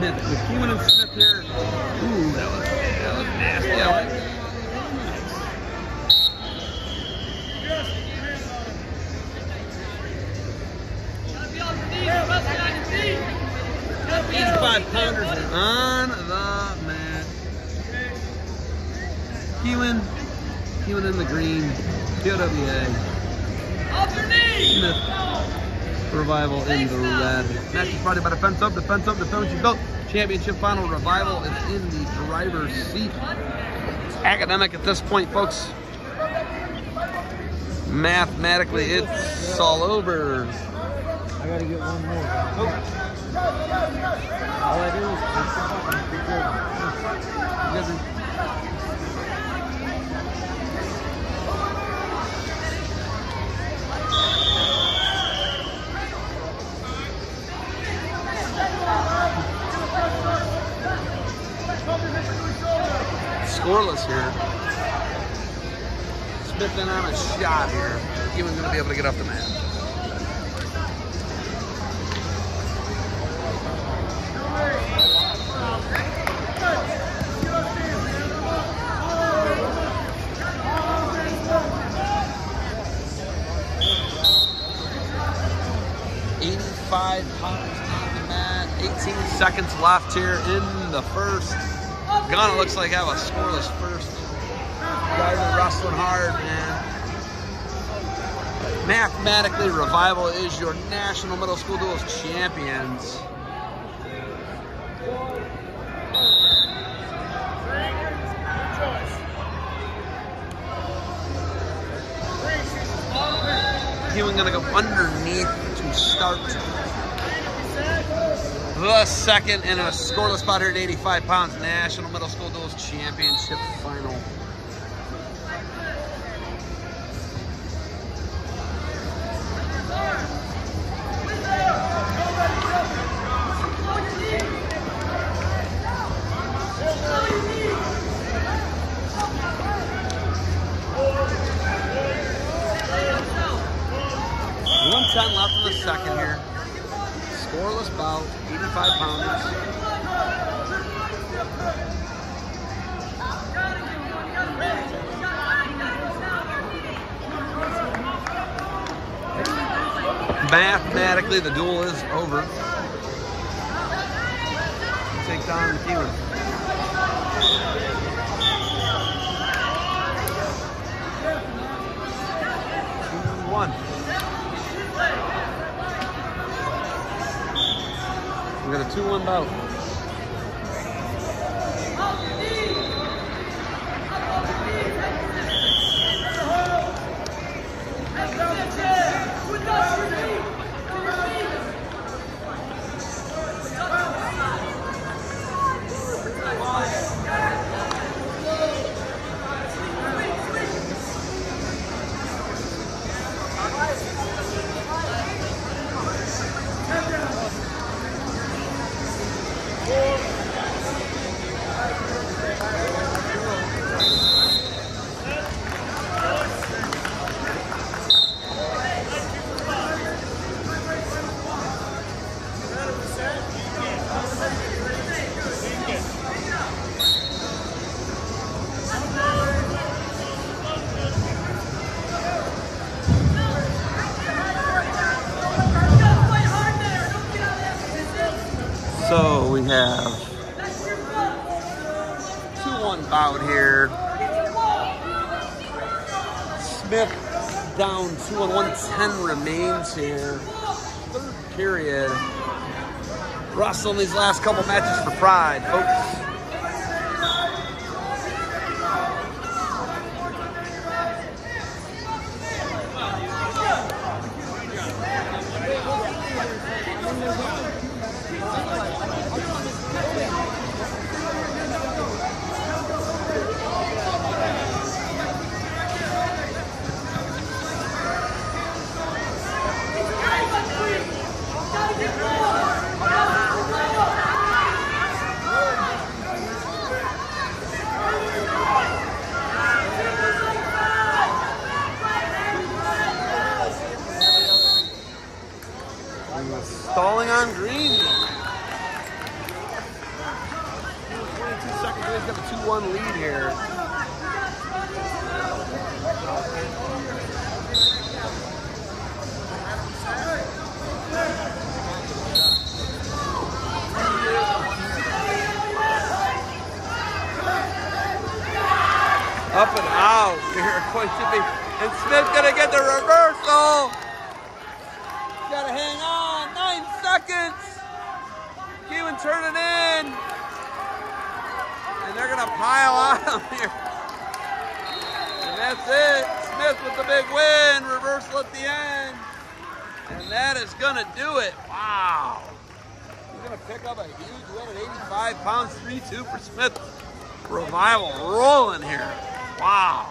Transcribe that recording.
hits with Keelan and Smith here. Ooh, that was, that was nasty. Alex. Five pounders on the mat. Keelan, Keelan in the green, POWA. Off your knee! Smith. Revival in the red. Match is brought by Defense Soap, Defense Soap, Defense You Built. Championship final Revival is in the driver's seat. Academic at this point, folks. Mathematically, it's all over. I gotta get one more. All Here. Smith in on a shot here. McEwen's going to be able to get off the mat. Eighty-five pounds on the mat. 18 seconds left here in the first. Gonna looks like have a scoreless first. Guys are wrestling hard, man. Mathematically, Revival is your National Middle School Duels champions. McEwen gonna go underneath to start the second in a scoreless spot here at 85 pounds National Middle School Duels Championship Final. One ten left in the second here. Scoreless bout, 85 pounders. Mathematically, the duel is over. Takes on the Keelan. 2-1 bout. So we have 2-1 bout here. Smith down 2 on 110 remains here. Third period. Russell in these last couple matches for pride, folks. Stalling on green. 22 seconds, he's got a 2-1 lead here. up and out here going to be. And Smith gonna get the reversal. Gotta hang on. Seconds. Keelan turning in. And they're gonna pile on him here. And that's it. Smith with the big win. Reversal at the end. And that is gonna do it. Wow. He's gonna pick up a huge win at 85 pounds, 3-2 for Smith. Revival rolling here. Wow.